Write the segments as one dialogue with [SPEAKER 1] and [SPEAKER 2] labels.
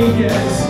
[SPEAKER 1] yes,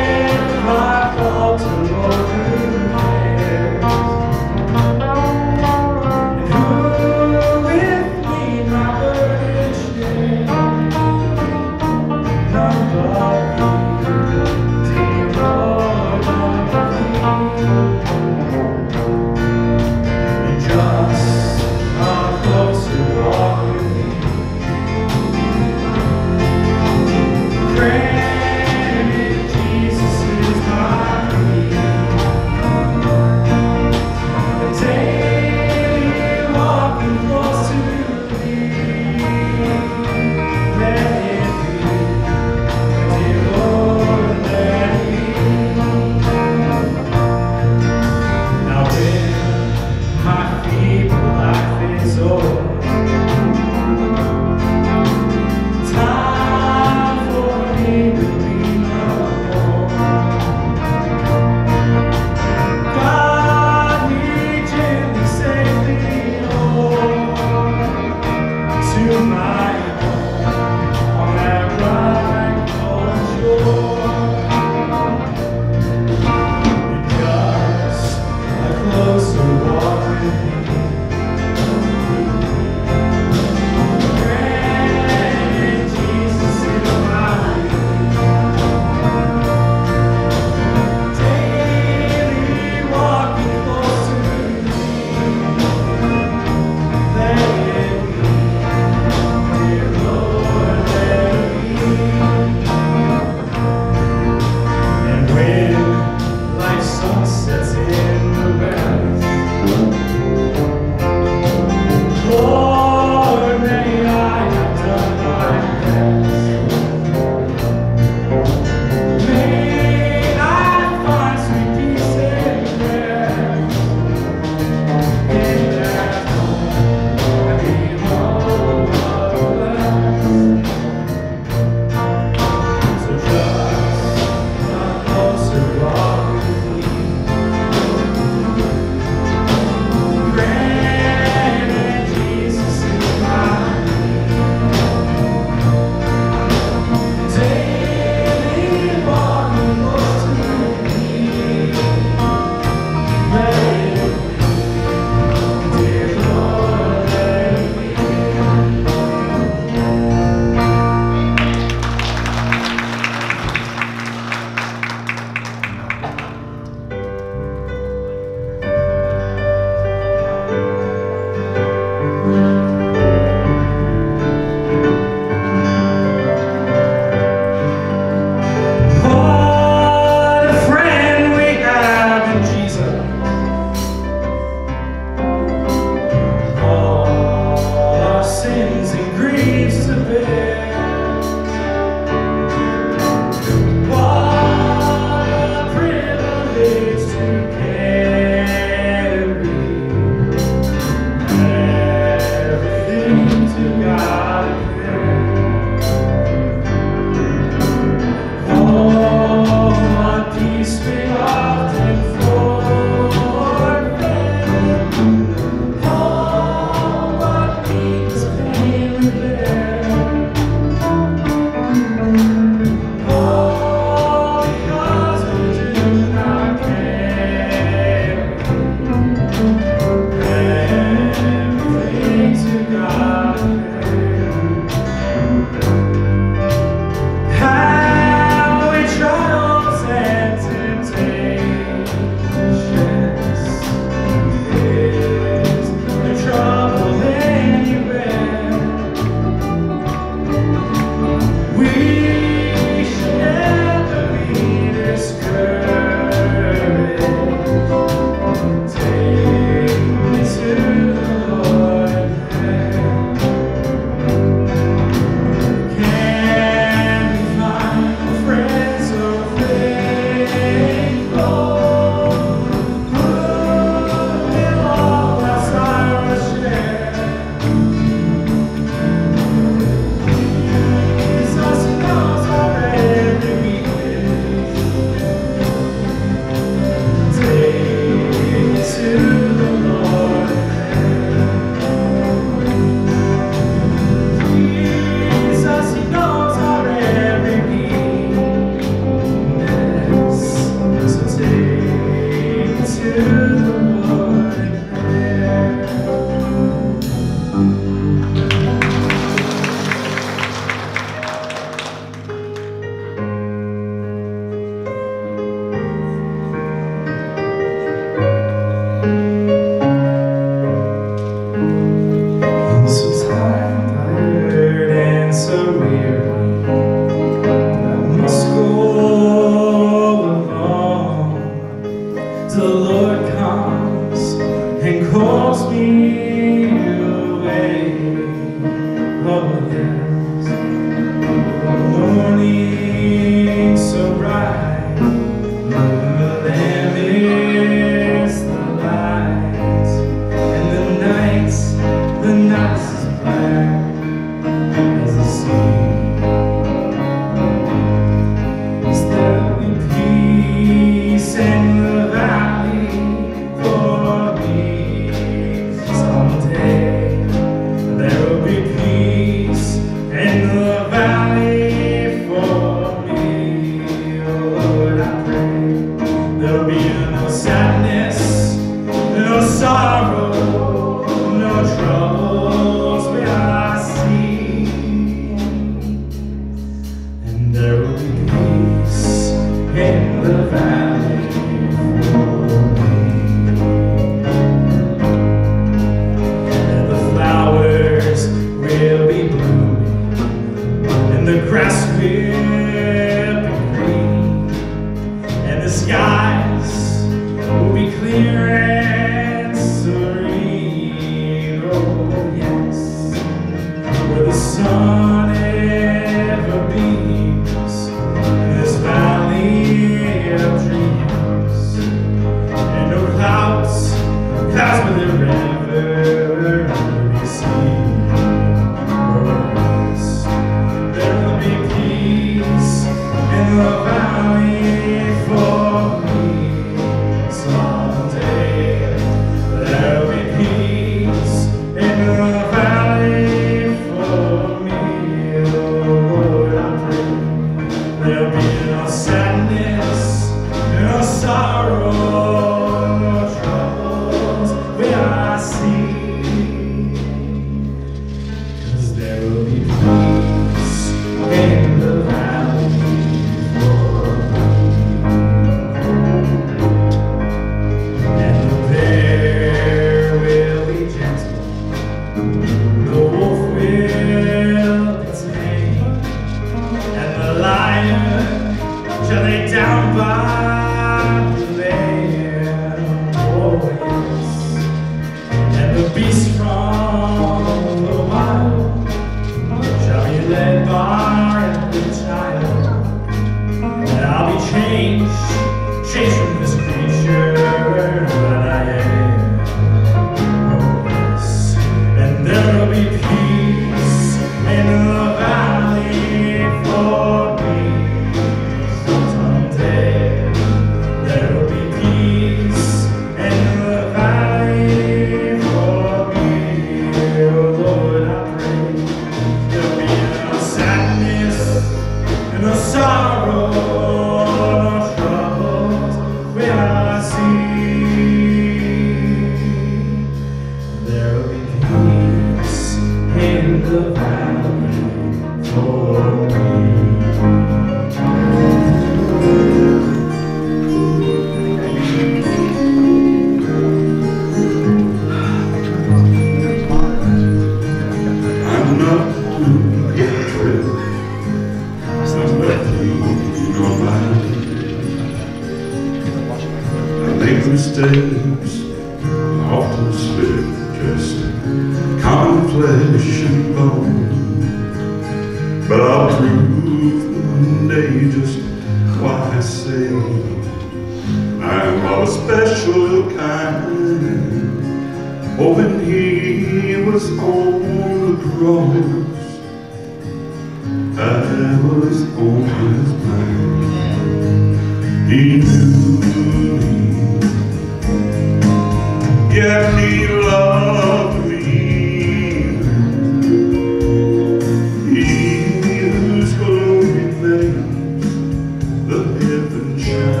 [SPEAKER 1] heaven shine.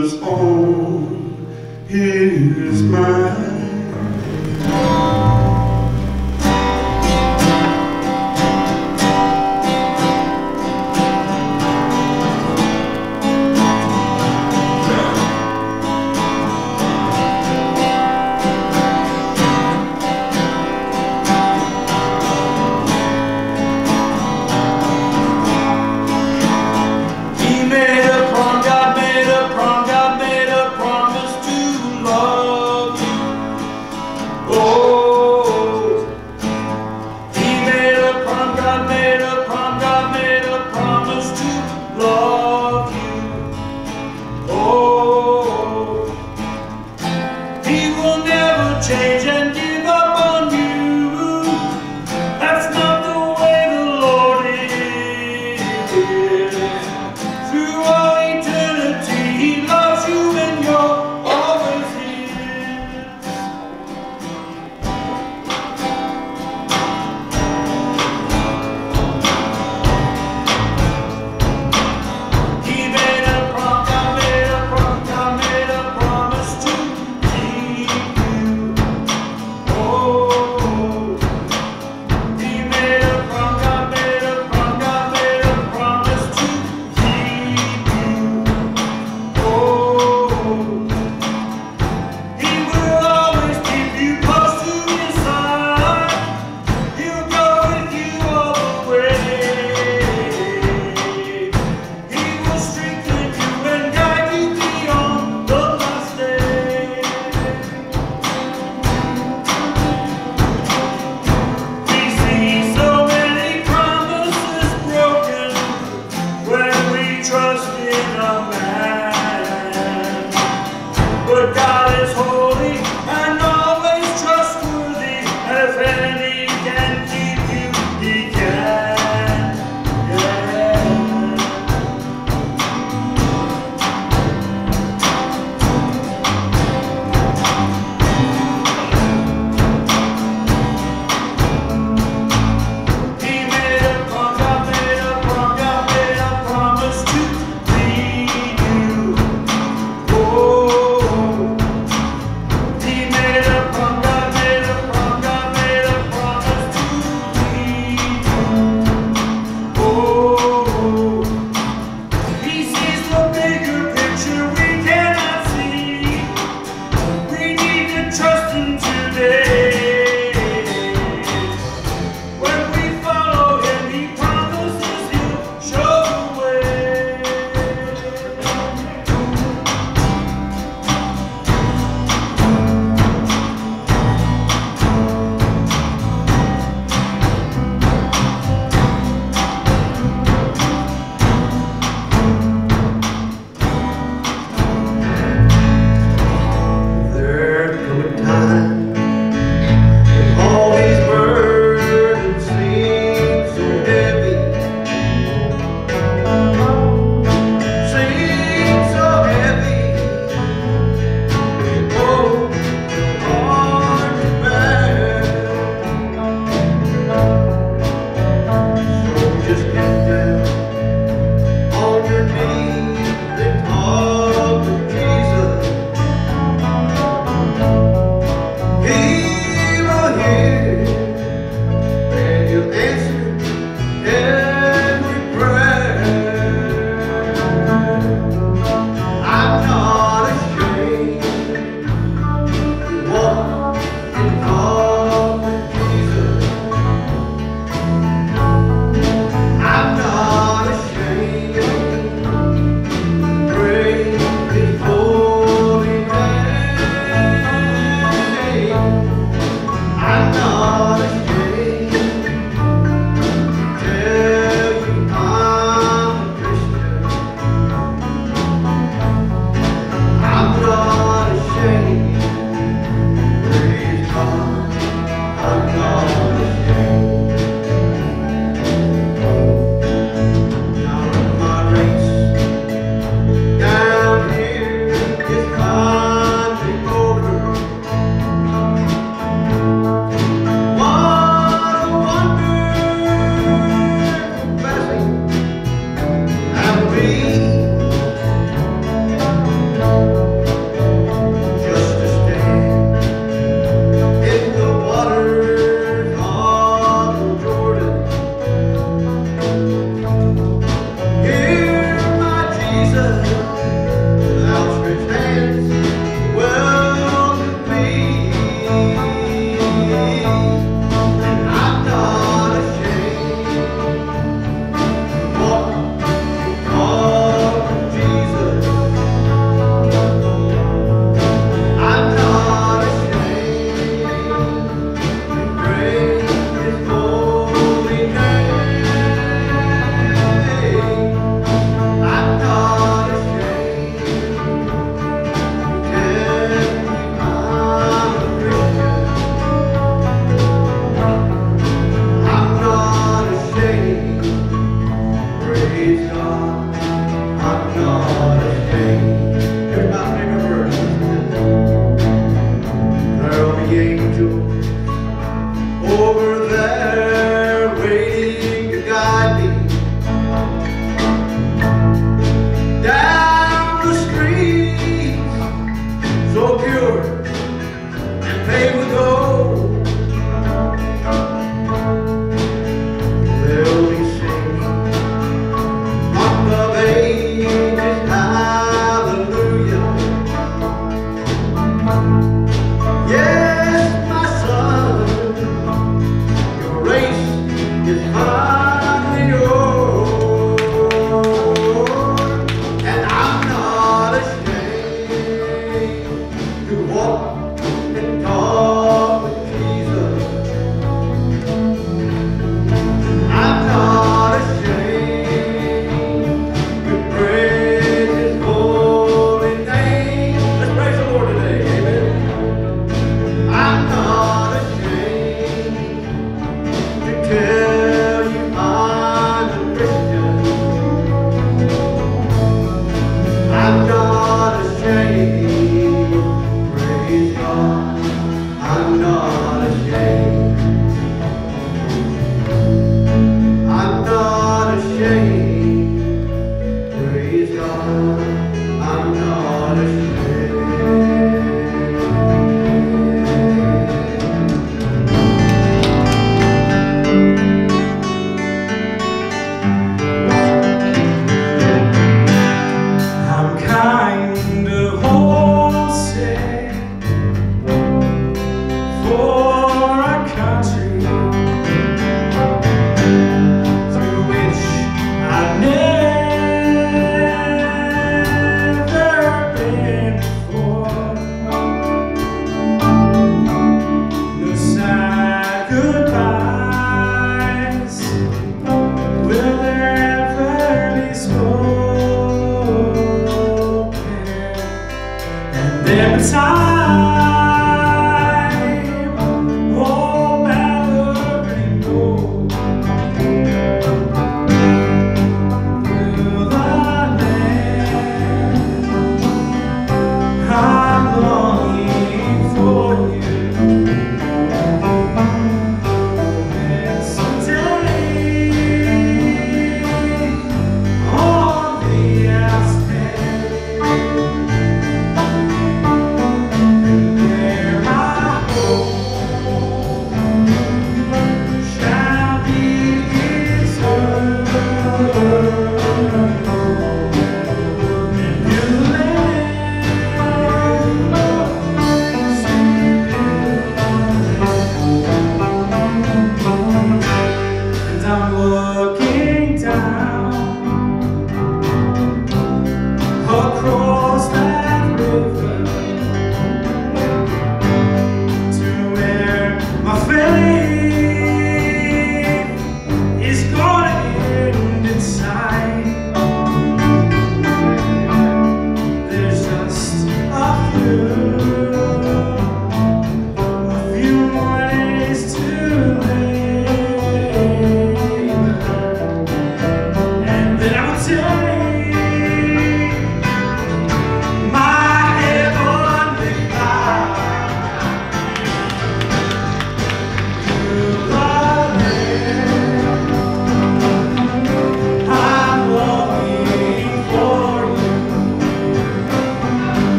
[SPEAKER 1] was on. a man. But God.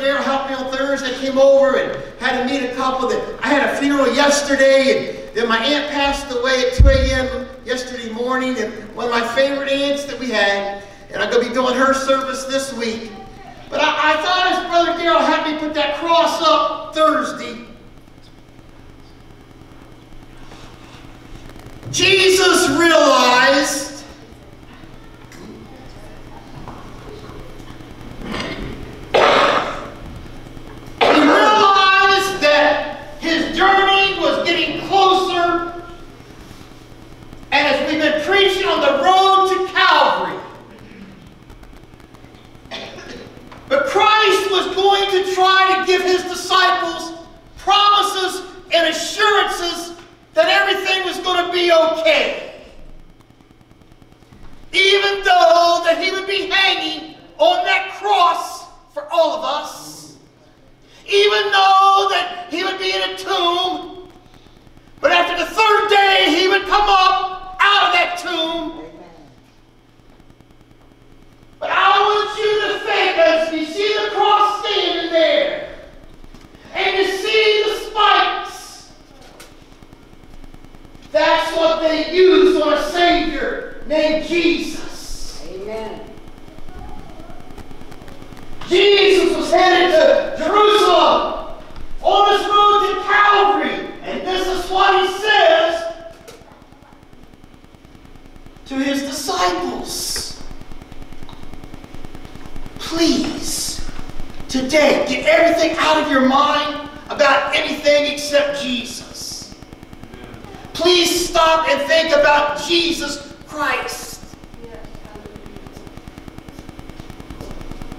[SPEAKER 1] Daryl helped me on Thursday, came over and had to meet a couple that I had a funeral yesterday, and then my aunt passed away at 2 a.m. yesterday morning, and one of my favorite aunts that we had, and
[SPEAKER 2] I'm going to be doing her service this week. But I, I thought as Brother Daryl had me put that cross up Thursday. Jesus realized preaching on the road to Calvary. But Christ was going to try to give his disciples promises and assurances that everything was going to be okay. Even though that he would be hanging on that cross for all of us. Even though that he
[SPEAKER 1] would be in a tomb. But after the
[SPEAKER 3] third day, he would come up out of that tomb. But I want you to think as you see the cross standing there and you see the spikes. That's what they used on a
[SPEAKER 4] Savior named Jesus. Amen. Jesus was headed to Jerusalem on his road to Calvary. And this is what he says to his disciples. Please, today, get everything out of your mind about anything except Jesus. Please stop and think about Jesus Christ.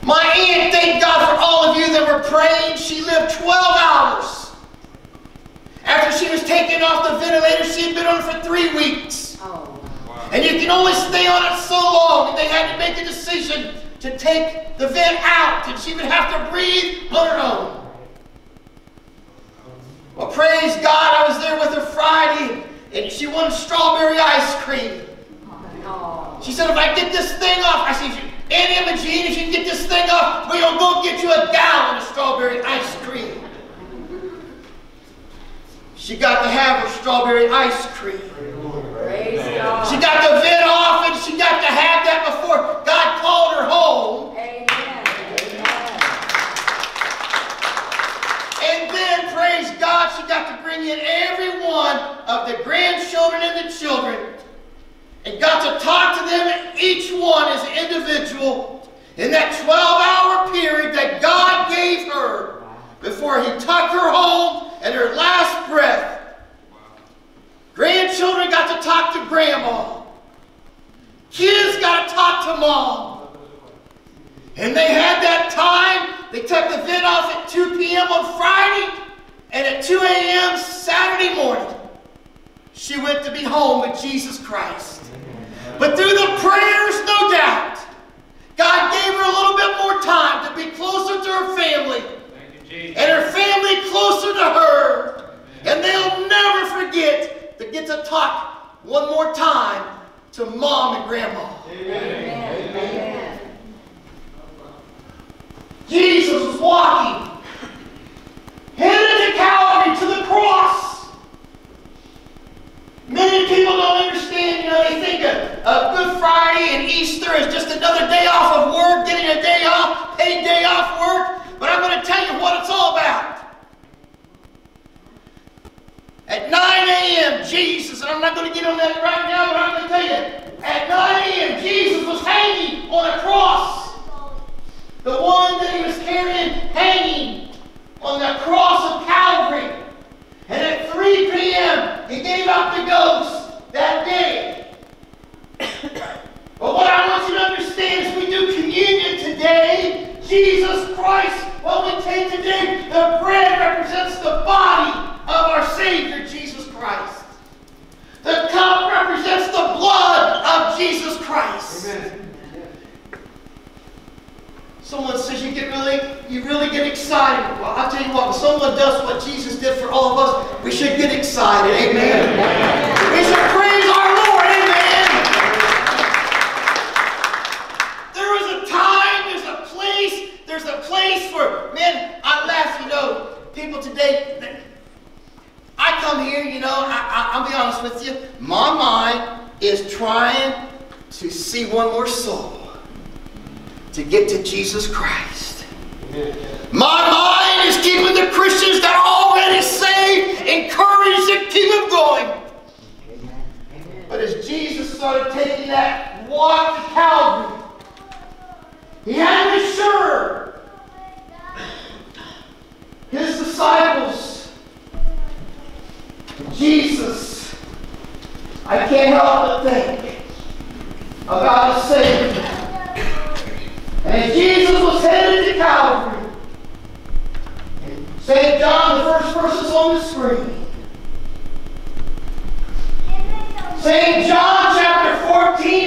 [SPEAKER 4] My aunt, thank God for all of you that were praying. She lived 12 hours. After she was taken off the ventilator, she had been on for three weeks. And you can only stay on it so long. And they had to make a decision to take the vent out, and she would have to breathe on her own. Well, praise God, I was there with her Friday, and she wanted strawberry ice cream. She said, if I get this thing off, I said, Aunt Imogene, if you can get this thing off, we're going to go get you a gallon of strawberry ice cream. She got to have her strawberry ice cream. She got the vent off and she got to have that before God called her home.
[SPEAKER 5] Amen. Amen.
[SPEAKER 4] And then, praise God, she got to bring in every one of the grandchildren and the children and got to talk to them, each one as an individual, in that 12 hour period that God gave her before He took her home and her last breath. Grandchildren got to talk to grandma. Kids got to talk to mom. And they had that time. They took the vent off at 2 p.m. on Friday and at 2 a.m. Saturday morning. She went to be home with Jesus Christ. But through the prayers, no doubt, God gave her a little bit more time to be closer to her family and her family closer to her. And they'll never forget to get to talk one more time to mom and grandma.
[SPEAKER 5] Amen. Amen.
[SPEAKER 4] Jesus was walking, headed to Calvary to the cross. Many people don't understand, you know, they think of, of Good Friday and Easter as just another day off of work, getting a day off, paid day off work. But I'm going to tell you what it's all about. At 9 a.m., Jesus, and I'm not going to get on that right now, but I'm going to tell you, at 9 a.m., Jesus was hanging on a cross. The one that he was carrying hanging on the cross of Calvary. And at 3 p.m., he gave up the ghost that day. but what I want you to understand is we do communion today. Jesus Christ, what we take today, the bread represents the body of our Savior, Jesus Christ. The cup represents the blood of Jesus Christ. Amen. Someone says you get really, you really get excited. Well, I'll tell you what, when someone does what Jesus did for all of us, we should get excited. Amen. We should praise our place for, man, I laugh, you know, people today, I come here, you know, I, I, I'll be honest with you, my mind is trying to see one more soul to get to Jesus Christ. My mind is keeping the Christians that are already saved encouraged to keep them going. But as Jesus started taking that walk to Calvary, he had to assure his disciples, Jesus, I can't help but think about a Savior and Jesus was headed to Calvary, St. John, the first verse is on the screen. St. John chapter 14,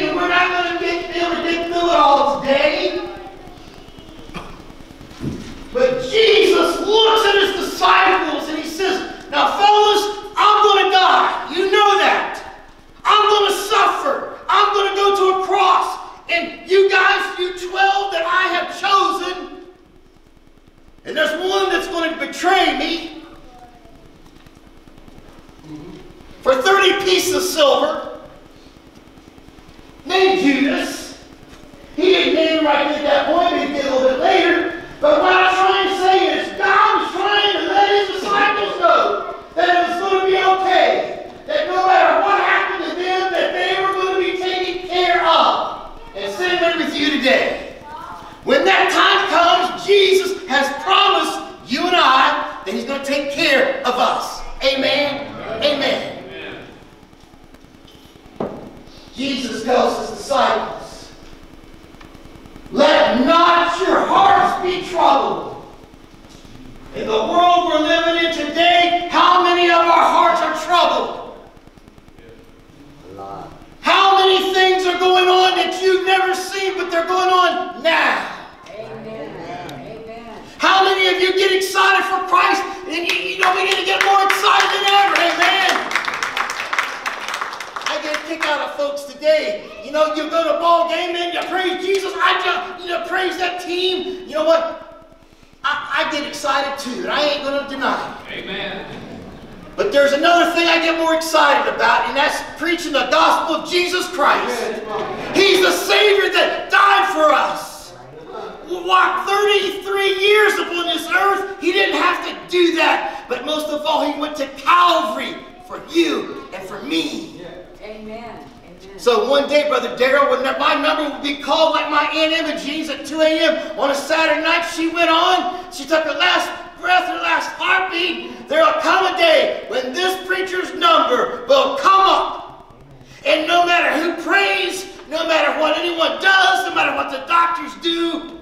[SPEAKER 4] Amen. Amen. So one day, Brother Darrell, when my number would be called like my Aunt Emma Imogene's at 2 a.m. on a Saturday night, she went on. She took her last breath, her last heartbeat. There'll come a day when this preacher's number will come up. And no matter who prays, no matter what anyone does, no matter what the doctors do,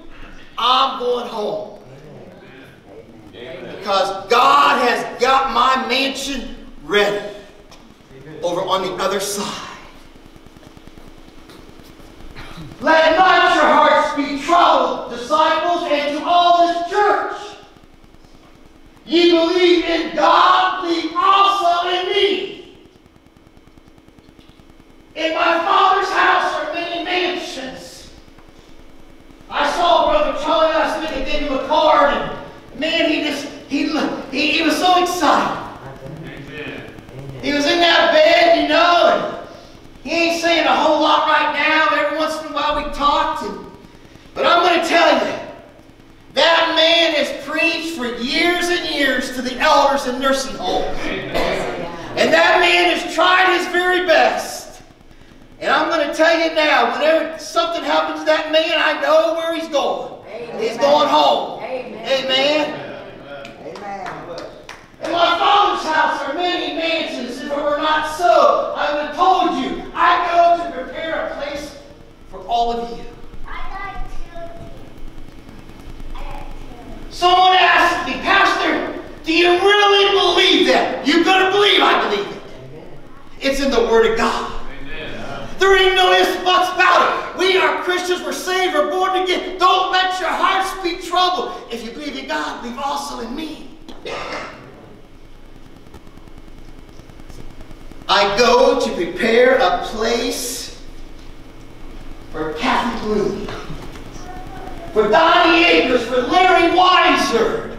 [SPEAKER 4] I'm going home. Because God has got my mansion ready over on the other side. Let not your hearts be troubled, disciples, and to all this church. Ye believe in God, believe also in me. In my Father's house are many mansions. I saw Brother Charlie last week and gave him a card, and man, he just, he, he, he was so excited.
[SPEAKER 1] Amen.
[SPEAKER 4] He was in that bed, you know, and he ain't saying a whole lot right now. Every once in a while we talked, and, but I'm going to tell you, that man has preached for years and years to the elders in nursing homes. And that man has tried his very best. And I'm going to tell you now, whenever something happens to that man, I know where he's going.
[SPEAKER 5] Amen.
[SPEAKER 4] He's going home.
[SPEAKER 5] Amen.
[SPEAKER 4] Amen.
[SPEAKER 5] Amen.
[SPEAKER 4] In my father's house are many mansions. If it were not so, I would have told you. I go to prepare a place for all of you. Someone asked me, Pastor, do you really believe that? You better believe I believe it. It's in the Word of God.
[SPEAKER 1] Amen.
[SPEAKER 4] There ain't no ifs, buts about it. We are Christians. We're saved. We're born again. Don't let your hearts be troubled. If you believe in God, believe also in me. I go to prepare a place for Kathy Bloom, for Donnie Akers, for Larry Weiser,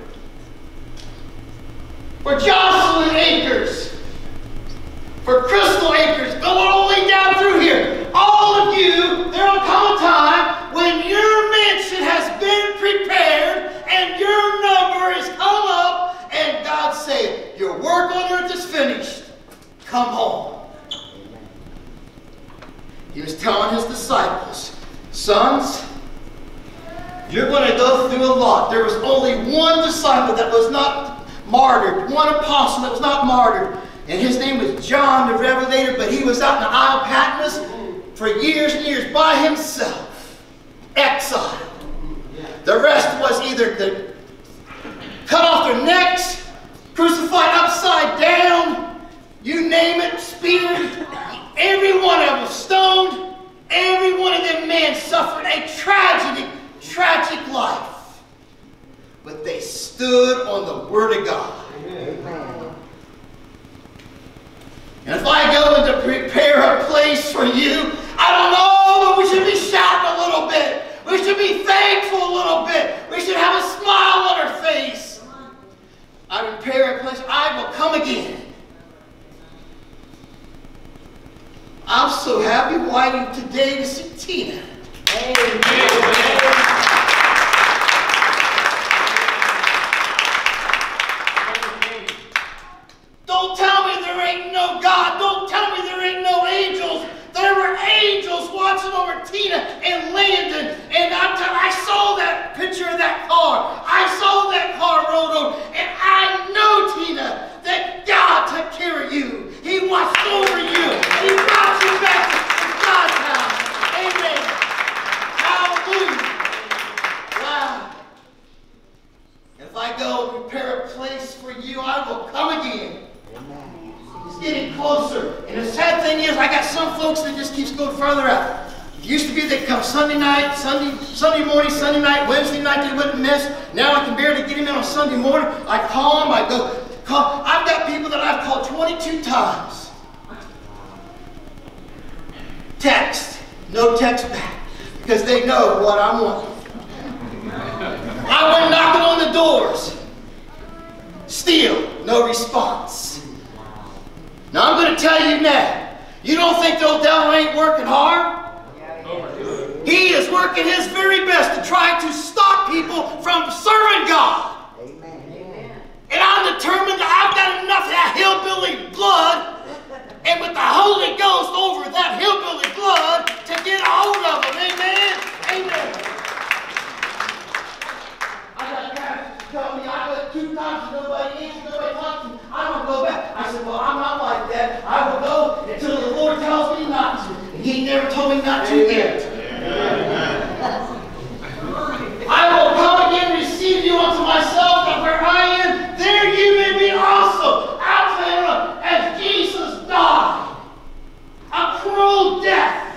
[SPEAKER 4] for Jocelyn Akers, for Crystal Akers, going all the way down through here. All of you, there will come a time when your mansion has been prepared and your number has come up, and God say, Your work on earth is finished. Come home. He was telling his disciples, Sons, you're going to go through a lot. There was only one disciple that was not martyred, one apostle that was not martyred. And his name was John the Revelator, but he was out in the Isle of Patmos for years and years by himself, exiled. The rest was either the, cut off their necks, crucified upside down, you name it, speared. Every one of them stoned. Every one of them men suffered a tragedy, tragic life. But they stood on the Word of God. And if I go in to prepare a place for you, I don't know, but we should be shouting a little bit. We should be thankful a little bit. We should have a smile on our face. I prepare a place, I will come again. I'm so happy waiting today to see Tina. Amen. Don't tell me there ain't no God. Don't tell me there ain't no angels. There were angels watching over Tina and Landon. And t- I saw that picture of that car. I saw that car rolled over. And I know will prepare a place for you. I will come again.
[SPEAKER 5] Amen.
[SPEAKER 4] It's getting closer. And the sad thing is, I got some folks that just keeps going further out. It used to be they come Sunday night, Sunday, Sunday morning, Sunday night, Wednesday night they wouldn't miss. Now I can barely get him in on Sunday morning. I call them, I go, call. I've got people that I've called 22 times. Text, no text back, because they know what I want. I went knocking on the doors. Still, no response. Now I'm going to tell you now. You don't think the old devil ain't working hard? He is working his very best to try to stop people from serving God.
[SPEAKER 5] Amen.
[SPEAKER 4] And I'm determined that I've got enough of that hillbilly blood and with the Holy Ghost over that hillbilly blood to get a hold of them. Amen. Amen. I got pastors tell me I went two times nobody answered, nobody talked to me. I don't go back. I said, well, I'm not like that. I will go until the Lord tells me not to. And he never told me not to yet. I will come again and receive you unto myself, that where I am, there you may be also. Out there, as Jesus died, a cruel death.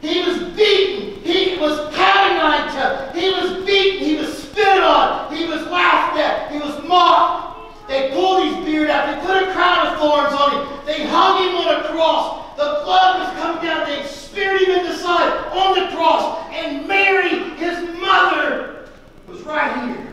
[SPEAKER 4] He was beaten. He was canonized. He was beaten. He was spit on. He was laughed at. He was mocked. They pulled his beard out. They put a crown of thorns on him. They hung him on a cross. The blood was coming down. They speared him in the side on the cross. And Mary, his mother, was right here.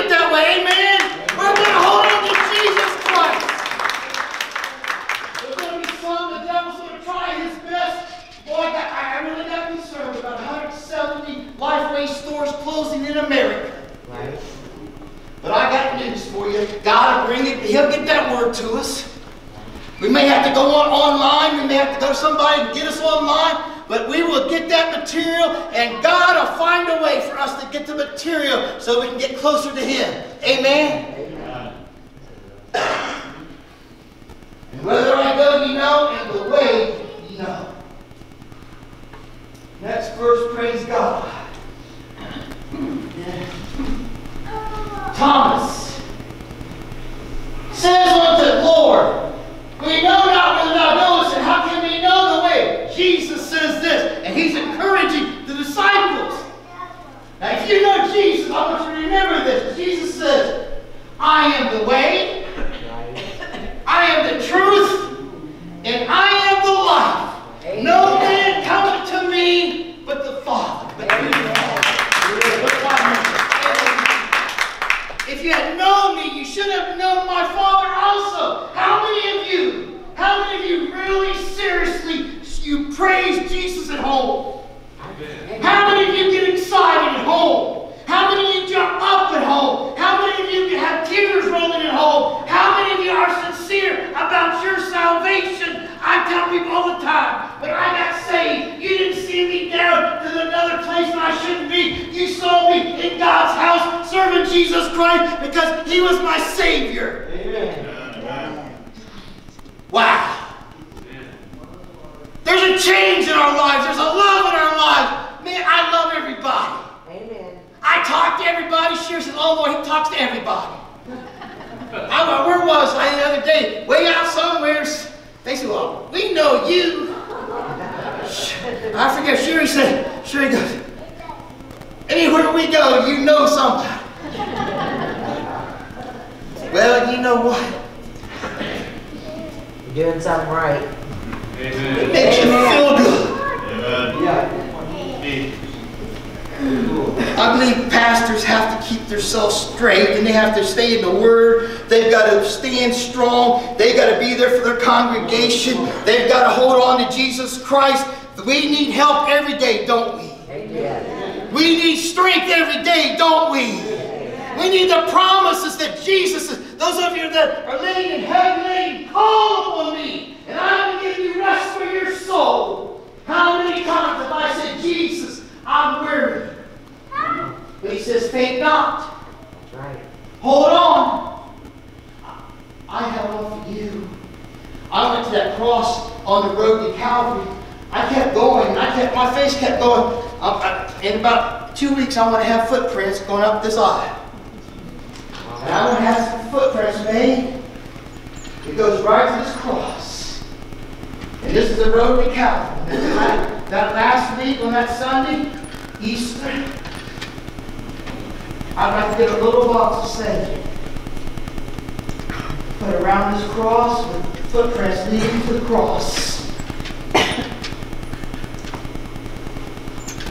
[SPEAKER 4] It that way. Amen. We're going to hold on to Jesus Christ. There's going to be some, the devil's going to try his best. Boy, I, I really got concerned about 170 Lifeway stores closing in America.
[SPEAKER 5] Right.
[SPEAKER 4] But I got news for you. God will bring it. He'll get that word to us. We may have to go on online. We may have to go to somebody and get us online. But we will get that material, and God will find a way for us to get the material so we can get closer to Him. Amen? And whether I go, you know, and the way, you know. Next verse, praise God. Thomas says unto the Lord, We know not whether thou knowest, and how can we know the way? Jesus says this, and he's encouraging the disciples. Now, if you know Jesus, I want you to remember this. Jesus says, I am the way, I am the truth, and I am the life. No man cometh to me but the Father. But through the Father. But by me. If you had known me, you should have known my Father also. How many of you, how many of you really seriously, you praise Jesus at home? How many of you get excited at home? How many of you jump up at home? How many of you have tears rolling at home? How many of you are sincere about your salvation? I tell people all the time, when I got saved, you didn't see me down to another place that I shouldn't be. You saw me in God's house serving Jesus Christ because He was my Savior. Wow. There's a change in our lives. There's a love in our lives. Man, I love everybody.
[SPEAKER 5] Amen.
[SPEAKER 4] I talk to everybody. Sure says, oh Lord, he talks to everybody. I went, where was I the other day? Way out somewhere. They said, well, we know you. I forget. Sherry said, Sherry goes, anywhere we go, you know somebody. well, you know what?
[SPEAKER 5] You're doing something right.
[SPEAKER 4] It makes you feel good. I believe pastors have to keep themselves straight and they have to stay in the Word. They've got to stand strong. They've got to be there for their congregation. They've got to hold on to Jesus Christ. We need help every day, don't we?
[SPEAKER 5] Amen.
[SPEAKER 4] We need strength every day, don't we? We need the promises that Jesus is. Those of you that are laying in heaven, laden, call upon me, and I will give you rest for your soul. How many times have I said, Jesus, I'm weary? But he says, faint not.
[SPEAKER 5] Right.
[SPEAKER 4] Hold on. I have one for you. I went to that cross on the road to Calvary. I kept going, I kept my face kept going. Um, I- in about two weeks, I'm going to have footprints going up this aisle. And I'm going to have some footprints made. It goes right to this cross. And this is the road to Calvary. That last week on that Sunday, Easter, I'd like to get a little box of sand. Put around this cross with footprints leading to the cross.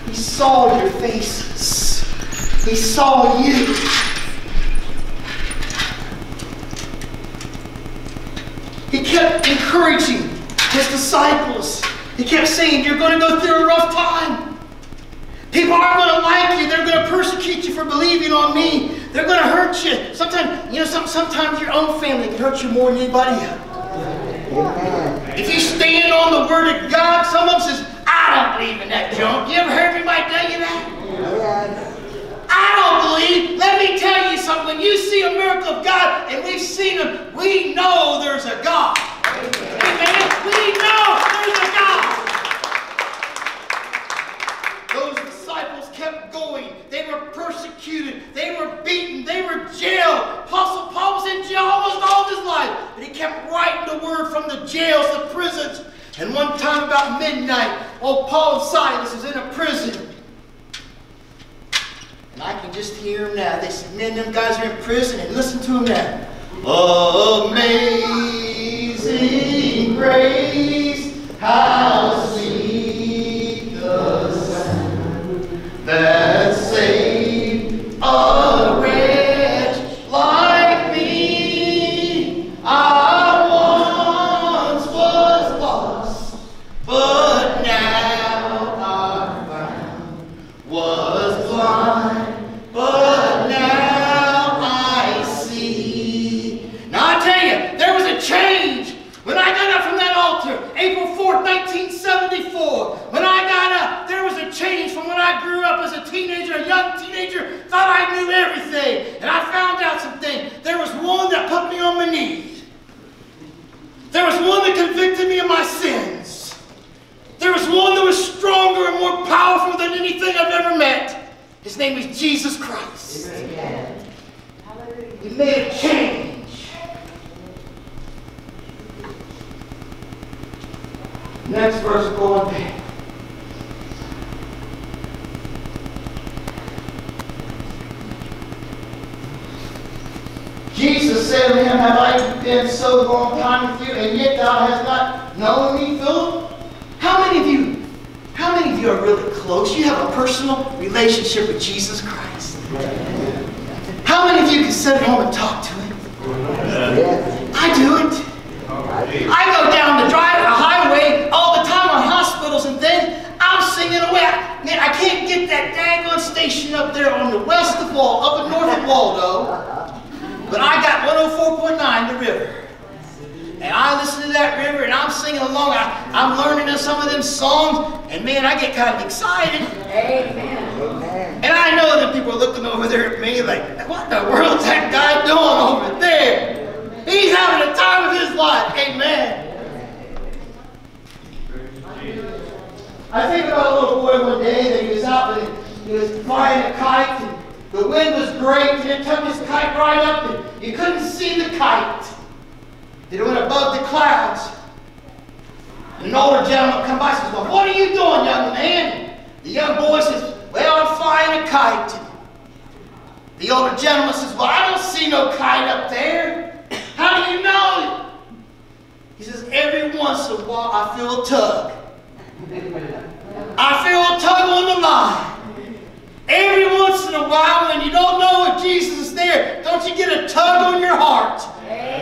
[SPEAKER 4] He saw your faces. He saw you. He kept encouraging his disciples. He kept saying, You're going to go through a rough time. People aren't going persecute you for believing on me. They're going to hurt you. Sometimes, you know, some, sometimes your own family can hurt you more than anybody else. If you stand on the word of God, someone says, I don't believe in that junk. You ever heard anybody tell you that? I don't believe. Let me tell you something. When you see a miracle of God, and we've seen them, we know there's a God. Amen. We know there's a God. Those disciples kept going. They were persecuted. They were beaten. They were jailed. Apostle Paul was in jail almost all his life. But he kept writing the word from the jails, the prisons. And one time about midnight, old Paul and Silas was in a prison. And I can just hear them now. They said, man, them guys are in prison, and listen to them now. Amazing grace, how sweet the sound that saved thought I knew everything. And I found out something. There was one that put me on my knees. There was one that convicted me of my sins. There was one that was stronger and more powerful than anything I've ever met. His name is Jesus Christ.
[SPEAKER 5] Amen.
[SPEAKER 4] He made a change. Next verse going back. Jesus said to him, Have I been so long time with you, and yet thou hast not known me, Philip? How many of you, how many of you are really close? You have a personal relationship with Jesus Christ. How many of you can sit at home and talk to him? I do it. I go down the drive, the highway all the time on hospitals and things. I'm singing away. I- Man, I can't get that daggone station up there on the west of Wall, up in north of Waldo. But I got 104.9, the river. And I listen to that river and I'm singing along. I, I'm learning some of them songs. And man, I get kind of excited.
[SPEAKER 5] Amen.
[SPEAKER 4] And I know that people are looking over there at me like, what in the world's that guy doing over there? He's having the time of his life. Amen. I think about a little boy one day that he was out and he was flying a kite and the wind was great and it took his kite right up and you couldn't see the kite. It went above the clouds. An older gentleman come by and says, well, what are you doing, young man? The young boy says, well, I'm flying a kite. The older gentleman says, well, I don't see no kite up there. How do you know? He says, every once in a while I feel a tug. I feel a tug on the line. Every once in a while when you don't know if Jesus is there, don't you get a tug on your heart?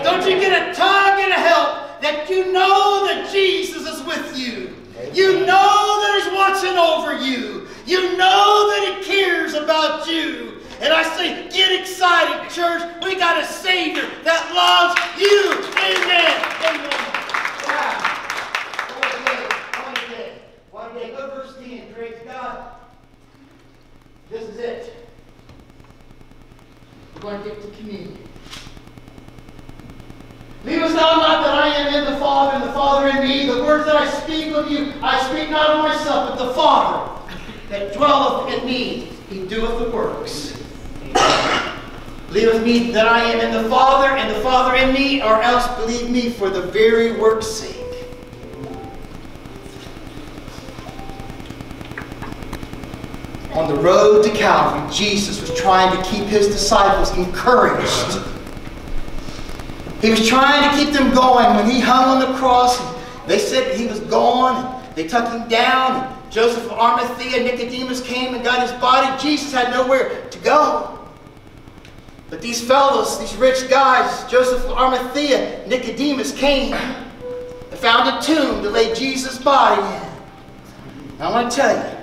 [SPEAKER 4] Don't you get a tug and a help that you know that Jesus is with you? You know that He's watching over you. You know that He cares about you. And I say, get excited, church. We got a Savior that loves you. Amen. Amen. Wow. One day, one day, one day. Go to verse 10. Praise God. This is it. We're going to get to communion. Us thou not that I am in the Father, and the Father in me. The words that I speak of you, I speak not of myself, but the Father that dwelleth in me, he doeth the works. Believe me that I am in the Father, and the Father in me, or else believe me for the very work's sake. On the road to Calvary, Jesus was trying to keep his disciples encouraged. He was trying to keep them going when he hung on the cross. They said he was gone. They took him down. Joseph of Arimathea, Nicodemus came and got his body. Jesus had nowhere to go. But these fellows, these rich guys, Joseph of Arimathea, Nicodemus came and found a tomb to lay Jesus' body in. I want to tell you,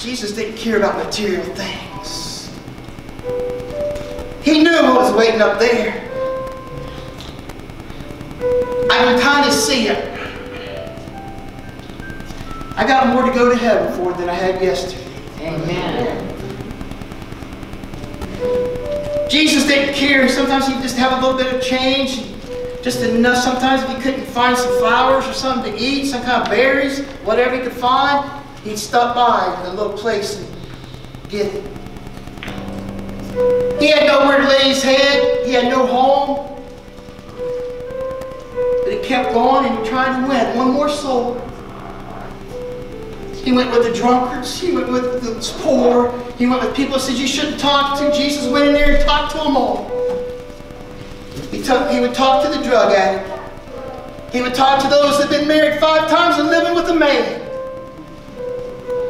[SPEAKER 4] Jesus didn't care about material things. He knew what was waiting up there. I can kind of see it. I got more to go to heaven for than I had yesterday.
[SPEAKER 5] Amen.
[SPEAKER 4] Jesus didn't care. Sometimes he'd just have a little bit of change. Just enough. Sometimes if he couldn't find some flowers or something to eat, some kind of berries, whatever he could find, he'd stop by in a little place and get it. He had nowhere to lay his head. He had no home. But he kept going and tried to win one more soul. He went with the drunkards. He went with the poor. He went with people who said you shouldn't talk to. Jesus went in there and talked to them all. He, took, he would talk to the drug addict. He would talk to those that had been married five times and living with a man.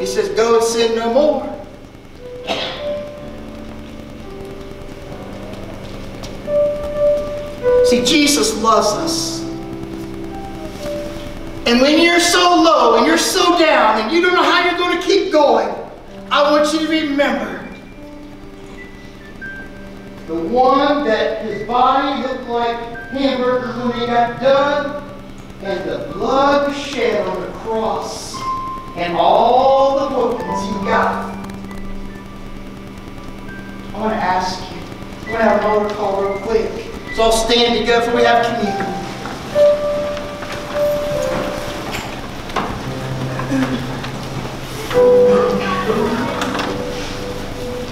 [SPEAKER 4] He says, go and sin no more. See, Jesus loves us. And when you're so low and you're so down and you don't know how you're going to keep going, I want you to remember the one that his body looked like hamburgers when he got done, and the blood shed on the cross, and all the whoopings he got. I want to ask you, I'm going to have a altar call real quick. So I'll stand together we have communion.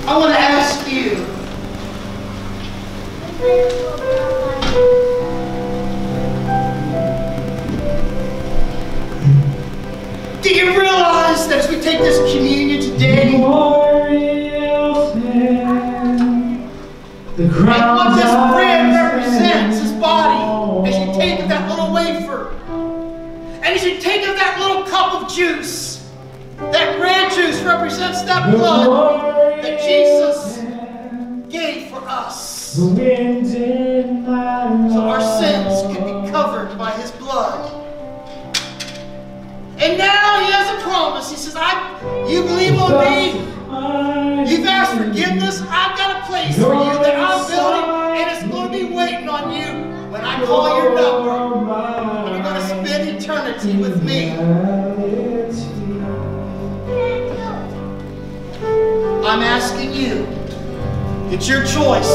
[SPEAKER 4] I want to ask you, take this communion today.
[SPEAKER 1] The and
[SPEAKER 4] what this bread represents, his body, as you take of that little wafer, and as you take of that little cup of juice, that bread juice represents that blood that Jesus gave for us. So our sins can be covered by his blood. And now he has a promise. He says, I, you believe on me. You've asked forgiveness. I've got a place for you that I'm building, and it's going to be waiting on you when I call your number. And you're going to spend eternity with me. I'm asking you, it's your choice.